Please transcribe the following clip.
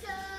so